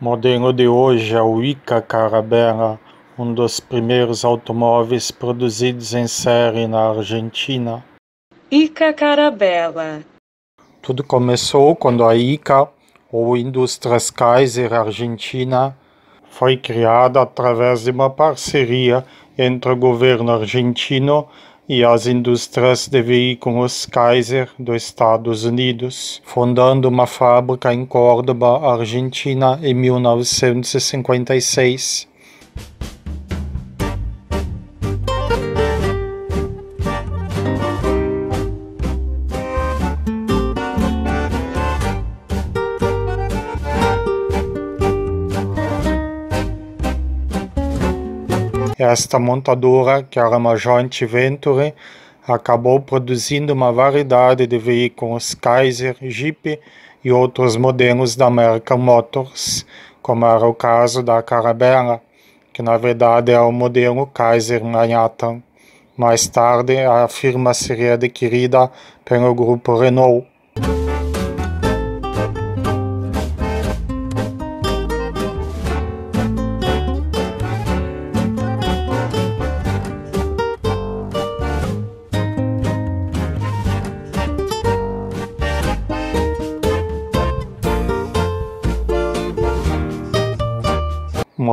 modelo de hoje é o Ica Carabella, um dos primeiros automóveis produzidos em série na Argentina. Ica Carabella. Tudo começou quando a Ica, ou Indústrias Kaiser Argentina, foi criada através de uma parceria entre o governo argentino e as indústrias de veículos Kaiser dos Estados Unidos, fundando uma fábrica em Córdoba, Argentina, em 1956. Esta montadora, que era uma joint venture, acabou produzindo uma variedade de veículos Kaiser, Jeep e outros modelos da American Motors, como era o caso da Carabella, que na verdade é o modelo Kaiser Manhattan. Mais tarde, a firma seria adquirida pelo grupo Renault.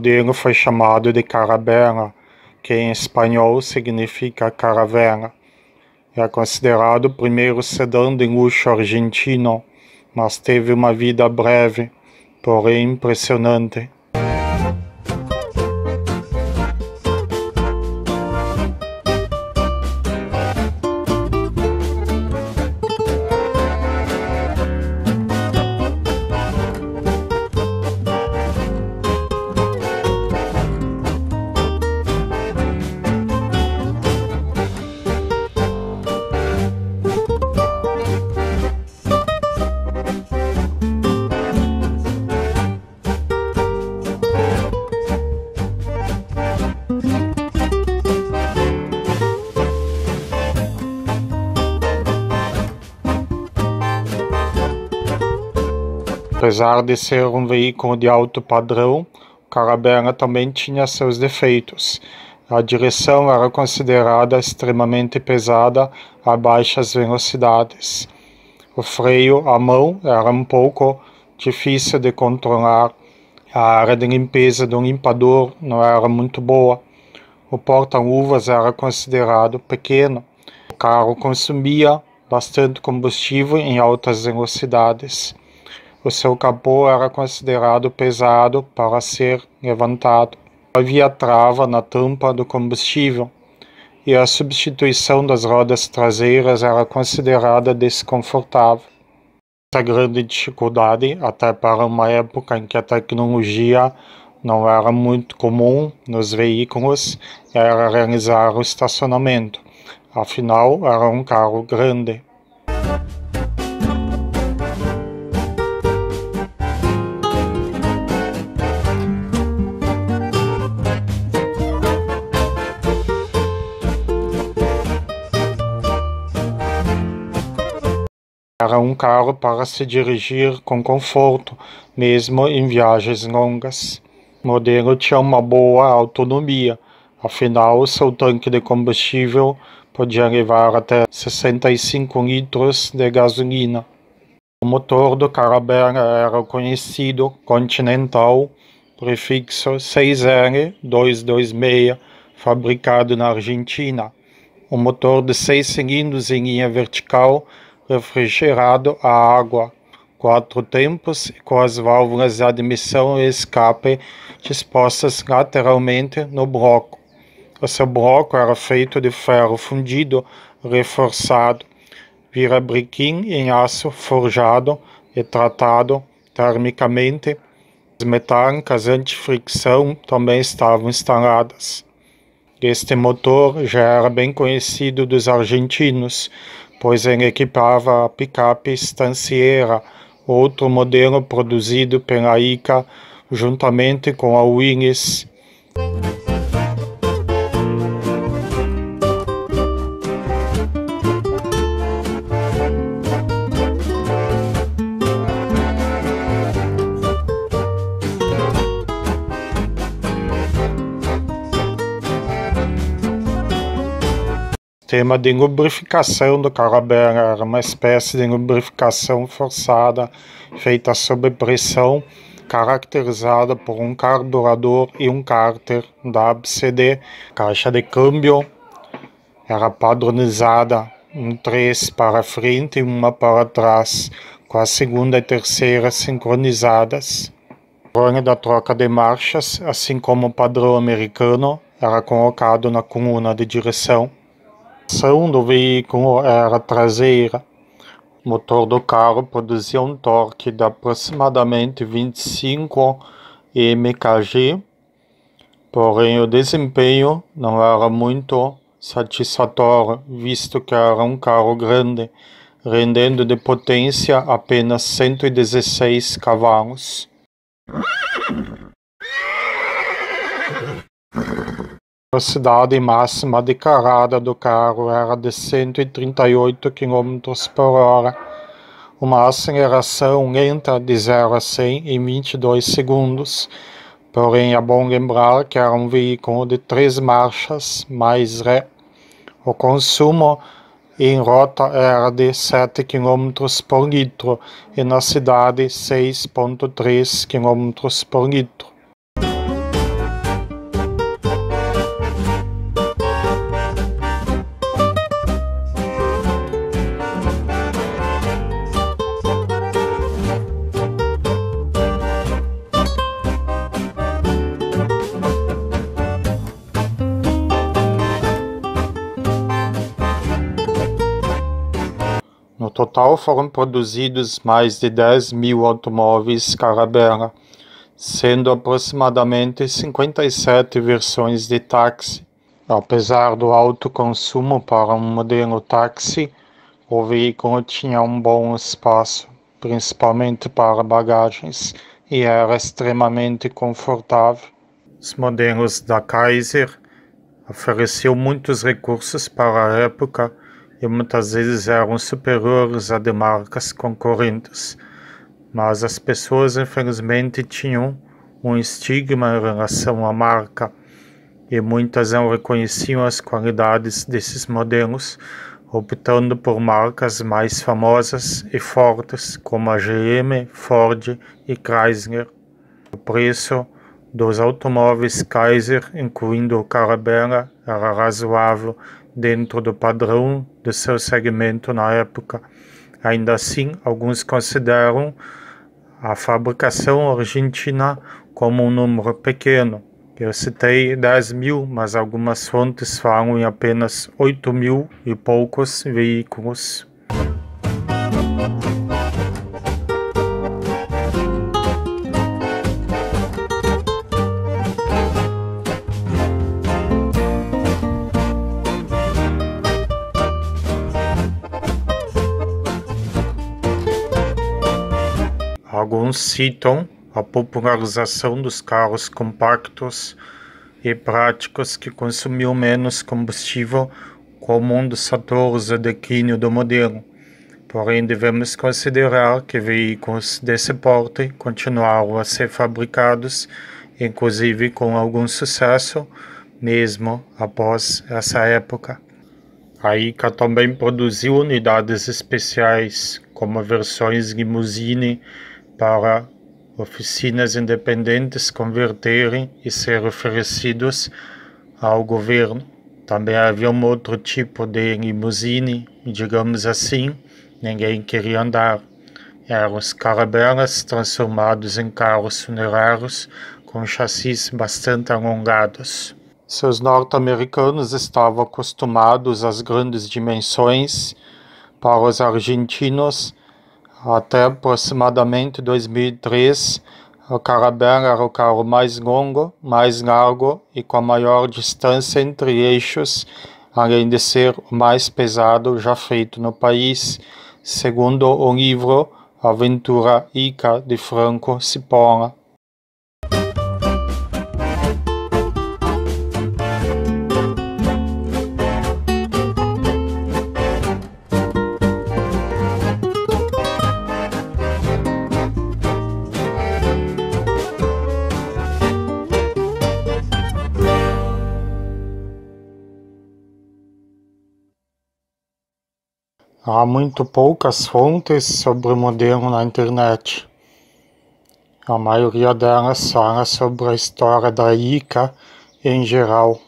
Modelo foi chamado de Carabella, que em espanhol significa caravela. É considerado o primeiro sedã de luxo argentino, mas teve uma vida breve, porém impressionante. Apesar de ser um veículo de alto padrão, o Carabella também tinha seus defeitos. A direção era considerada extremamente pesada a baixas velocidades. O freio à mão era um pouco difícil de controlar. A área de limpeza do limpador não era muito boa. O porta-luvas era considerado pequeno. O carro consumia bastante combustível em altas velocidades. O seu capô era considerado pesado para ser levantado. Havia trava na tampa do combustível e a substituição das rodas traseiras era considerada desconfortável. Essa grande dificuldade, até para uma época em que a tecnologia não era muito comum nos veículos, era realizar o estacionamento. Afinal, era um carro grande. Carro para se dirigir com conforto, mesmo em viagens longas. O modelo tinha uma boa autonomia, afinal, seu tanque de combustível podia levar até 65 litros de gasolina. O motor do Carabella era o conhecido Continental, prefixo 6L226, fabricado na Argentina. O motor de seis cilindros em linha vertical refrigerado a água, quatro tempos com as válvulas de admissão e escape dispostas lateralmente no bloco. O seu bloco era feito de ferro fundido reforçado, virabrequim em aço forjado e tratado termicamente. As mecânicas anti-fricção também estavam instaladas. Este motor já era bem conhecido dos argentinos, pois ele equipava a picape Stanciera, outro modelo produzido pela ICA juntamente com a Willys. Sistema de lubrificação do carabela era uma espécie de lubrificação forçada feita sob pressão, caracterizada por um carburador e um cárter WCD. Caixa de câmbio era padronizada em três para frente e uma para trás, com a segunda e terceira sincronizadas. O controle da troca de marchas, assim como o padrão americano, era colocado na coluna de direção. A ação do veículo era traseira. O motor do carro produzia um torque de aproximadamente 25 mkg, porém o desempenho não era muito satisfatório, visto que era um carro grande rendendo de potência apenas 116 cavalos. A velocidade máxima de carada do carro era de 138 km por hora, uma aceleração lenta de 0 a 100 em 22 segundos. Porém, é bom lembrar que era um veículo de três marchas mais ré. O consumo em rota era de 7 km por litro e na cidade 6,3 km por litro. No total foram produzidos mais de 10 mil automóveis Carabela, sendo aproximadamente 57 versões de táxi. Apesar do alto consumo para um modelo táxi, o veículo tinha um bom espaço, principalmente para bagagens, e era extremamente confortável. Os modelos da Kaiser ofereciam muitos recursos para a época e muitas vezes eram superiores a de marcas concorrentes, mas as pessoas infelizmente tinham um estigma em relação à marca e muitas não reconheciam as qualidades desses modelos, optando por marcas mais famosas e fortes como a GM, Ford e Chrysler. O preço dos automóveis Kaiser, incluindo o Carabella, era razoável dentro do padrão do seu segmento na época. Ainda assim, alguns consideram a fabricação argentina como um número pequeno. Eu citei 10 mil, mas algumas fontes falam em apenas 8 mil e poucos veículos. Citam a popularização dos carros compactos e práticos que consumiam menos combustível como um dos fatores do declínio do modelo. Porém, devemos considerar que veículos desse porte continuaram a ser fabricados, inclusive com algum sucesso, mesmo após essa época. A ICA também produziu unidades especiais, como versões limousine para oficinas independentes converterem e ser oferecidos ao governo. Também havia um outro tipo de limusine, digamos assim, ninguém queria andar. Eram os carabelas transformados em carros funerários com chassis bastante alongados. Seus norte-americanos estavam acostumados às grandes dimensões. Para os argentinos, até aproximadamente 2003, o Carabel era o carro mais longo, mais largo e com a maior distância entre eixos, além de ser o mais pesado já feito no país, segundo o livro Aventura Ica de Franco Cipolla. Há muito poucas fontes sobre o modelo na internet. A maioria delas fala sobre a história da Ica em geral.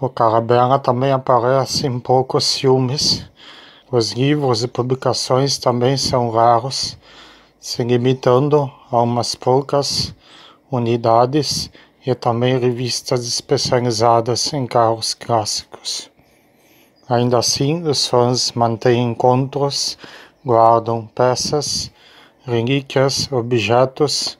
O Carabela também aparece em poucos filmes. Os livros e publicações também são raros, se limitando a umas poucas unidades e também revistas especializadas em carros clássicos. Ainda assim, os fãs mantêm encontros, guardam peças, relíquias, objetos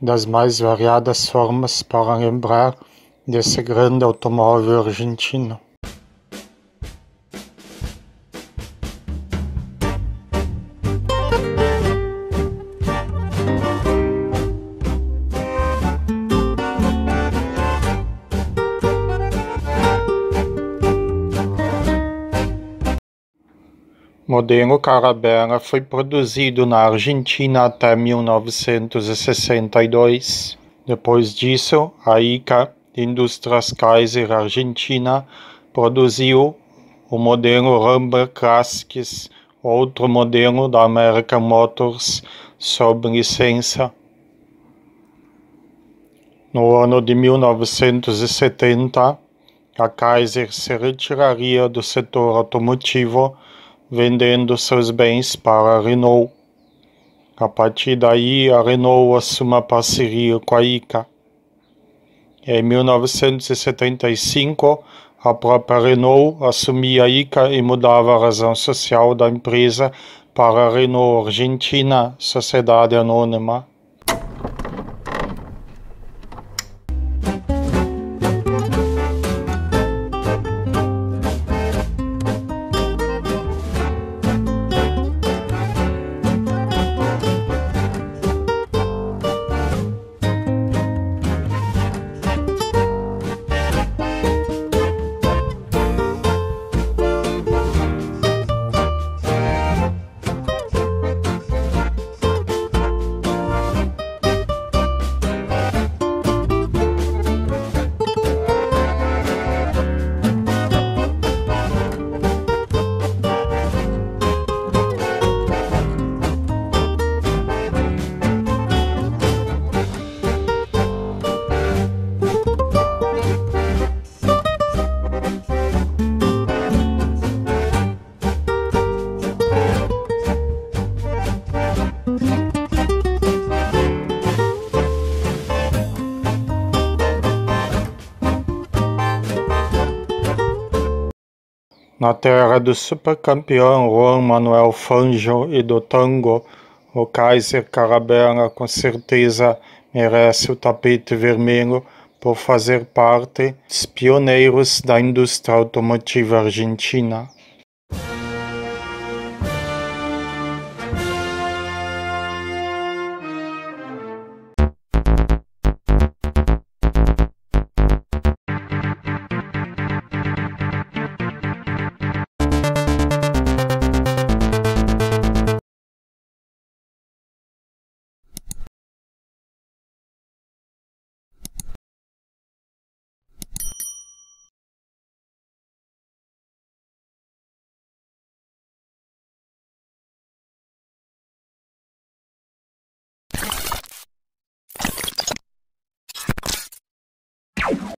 das mais variadas formas para lembrar desse grande automóvel argentino. Modelo Carabela foi produzido na Argentina até 1962. Depois disso, a ICA Indústrias Kaiser Argentina produziu o modelo Rambler Classics, outro modelo da American Motors sob licença. No ano de 1970, a Kaiser se retiraria do setor automotivo vendendo seus bens para a Renault. A partir daí, a Renault assume uma parceria com a ICA. Em 1975, a própria Renault assumia a ICA e mudava a razão social da empresa para a Renault Argentina, Sociedade Anônima. Na terra do supercampeão Juan Manuel Fangio e do tango, o Kaiser Carabela com certeza merece o tapete vermelho por fazer parte dos pioneiros da indústria automotiva argentina.